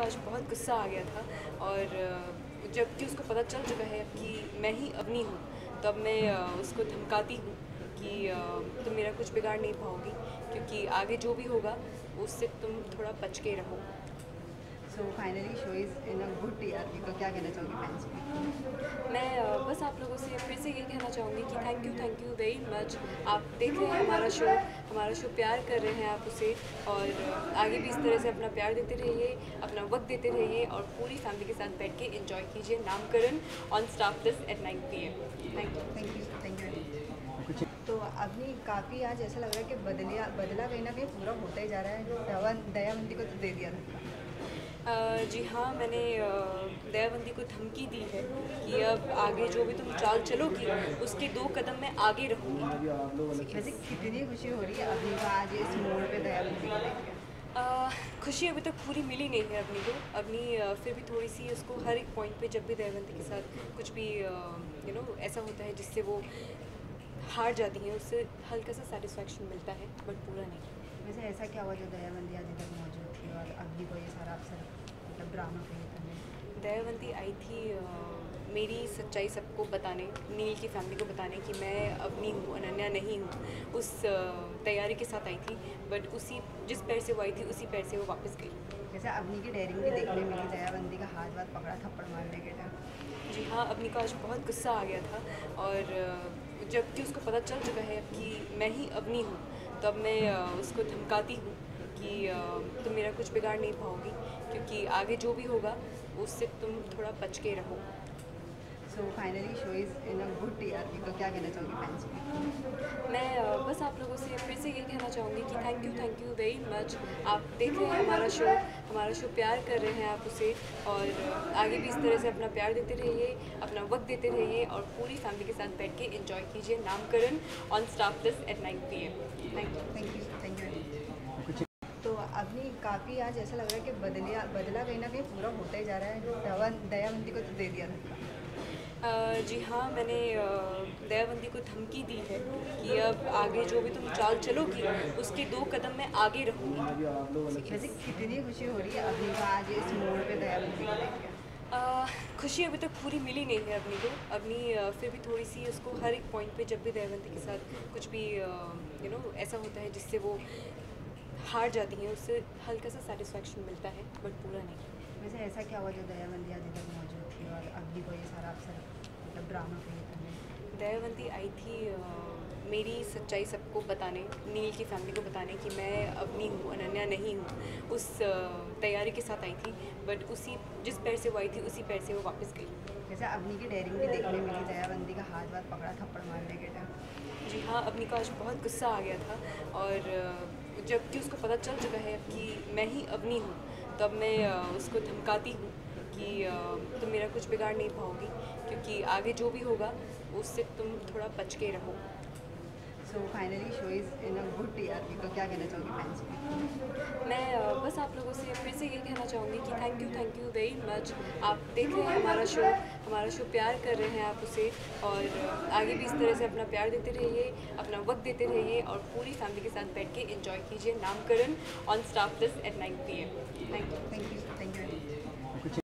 को आज बहुत गुस्सा आ गया था और जबकि उसको पता चल चुका है कि मैं ही अग्नि हूँ, तब मैं उसको धमकाती हूँ कि तुम मेरा कुछ बिगाड़ नहीं पाओगी, क्योंकि आगे जो भी होगा उससे तुम थोड़ा बच के रहो। So finally show is in a good TRP तो क्या कहना चाहूँगी फैंस को? मैं बस आप लोगों से फिर से ये कहना चाहूँगी कि thank you thank you very much आप देख रहे हैं हमारा शो हमारा शो प्यार कर रहे हैं आप उसे और आगे भी इस तरह से अपना प्यार देते रहिए अपना वक्त देते रहिए और पूरी फैमिली के साथ बैठ के इन्जॉय कीजिए Naamkaran on staff this eight nine P M thank you thank you thank you तो अभी काफ़ी आज ऐसा लग रहा है कि बदलिया बदला कहीं ना कहीं पूरा होता ही जा रहा है। दयावंती को तो दे दिया था। जी हाँ मैंने दयाबंदी को धमकी दी है कि अब आगे जो भी तुम चाल चलोगी उसके दो कदम मैं आगे रहूँगी। वैसे कितनी खुशी हो रही है अभी आज इस मोड़ पे दयाबंदी खुशी अभी तक पूरी मिली नहीं है अपनी को। अपनी फिर भी थोड़ी सी उसको हर एक पॉइंट पे जब भी दयाबंदी के साथ कुछ भी यू नो ऐसा होता है जिससे वो हार जाती है उससे हल्का सा सेटिस्फेक्शन मिलता है बट पूरा नहीं। वैसे ऐसा क्या हुआ जो दयाबंदी आज तक मौजूद और अभी को ये सारा अवसर मतलब ड्रामा पे दयावंती आई थी मेरी सच्चाई सबको बताने नील की फैमिली को बताने कि मैं अपनी हूँ अनन्या नहीं हूँ। उस तैयारी के साथ आई थी बट उसी जिस पैर से वो आई थी उसी पैर से वो वापस गई। जैसे अपनी की डेयरिंग भी देखने मिली दयाबंदी का हाथ वाथ पकड़ा थप्पड़ मारने के टाइम जी हाँ अपनी को आज बहुत गुस्सा आ गया था और जबकि उसको पता चल चुका है कि मैं ही अपनी हूँ तो अब मैं उसको धमकाती हूँ। कि तुम मेरा कुछ बिगाड़ नहीं पाओगी क्योंकि आगे जो भी होगा उससे तुम थोड़ा बच के रहो। So finally show is in a good TRP तो क्या कहना चाहूँगी फैंस को मैं बस आप लोगों से फिर से ये कहना चाहूँगी कि thank you thank you very much आप देख रहे हैं हमारा शो हमारा शो प्यार कर रहे हैं आप उसे और आगे भी इस तरह से अपना प्यार देते रहिए अपना वक्त देते रहिए और पूरी फैमिली के साथ बैठ के इन्जॉय कीजिए Naamkaran on staff this eight nine P M thank you thank you thank you तो अभी काफ़ी आज ऐसा लग रहा है कि बदलिया बदला कहीं ना कहीं पूरा होता ही जा रहा है। दयाबंदी को तो दे दिया था। जी हाँ मैंने दयाबंदी को धमकी दी है कि अब आगे जो भी तुम चाल चलोगी उसके दो कदम मैं आगे रहूँगी वैसे कितनी खुशी हो रही है अभी आज इस मोड़ पे दयाबंदी खुशी अभी तक पूरी मिली नहीं है अपनी को। अपनी फिर भी थोड़ी सी उसको हर एक पॉइंट पे जब भी दयाबंदी के साथ कुछ भी यू नो ऐसा होता है जिससे वो हार जाती हैं उससे हल्का सा सेटिस्फेक्शन मिलता है बट पूरा नहीं। वैसे ऐसा क्या हुआ जो दयाबंदी आज तक मौजूद थी और अभी को ये सारा अवसर मतलब ड्रामा पे दयाबंदी आई थी मेरी सच्चाई सबको बताने नील की फैमिली को बताने कि मैं अपनी हूँ अनन्या नहीं हूँ। उस तैयारी के साथ आई थी बट उसी जिस पैर से वो आई थी उसी पैर से वो वापस गई। जैसे अपनी की डेयरिंग भी देखने मिली दयाबंदी का हाथ वाथ पकड़ा थप्पड़ मारने के टाइम जी हाँ अपनी को आज बहुत गुस्सा आ गया था और जबकि उसको पता चल चुका है कि मैं ही अवनी हूँ, तब मैं उसको धमकाती हूँ कि तुम मेरा कुछ बिगाड़ नहीं पाओगी, क्योंकि आगे जो भी होगा, उससे तुम थोड़ा बच के रहो। So finally show is in a good TRP तो क्या कहना चाहूँगी फैंस को मैं बस आप लोगों से फिर से ये कहना चाहूँगी कि thank you thank you very much आप देख रहे हैं हमारा शो हमारा शो प्यार कर रहे हैं आप उसे और आगे भी इस तरह से अपना प्यार देते रहिए अपना वक्त देते रहिए और पूरी फैमिली के साथ बैठ के इन्जॉय कीजिए Naamkaran on staff this eight nine P M thank you thank you thank you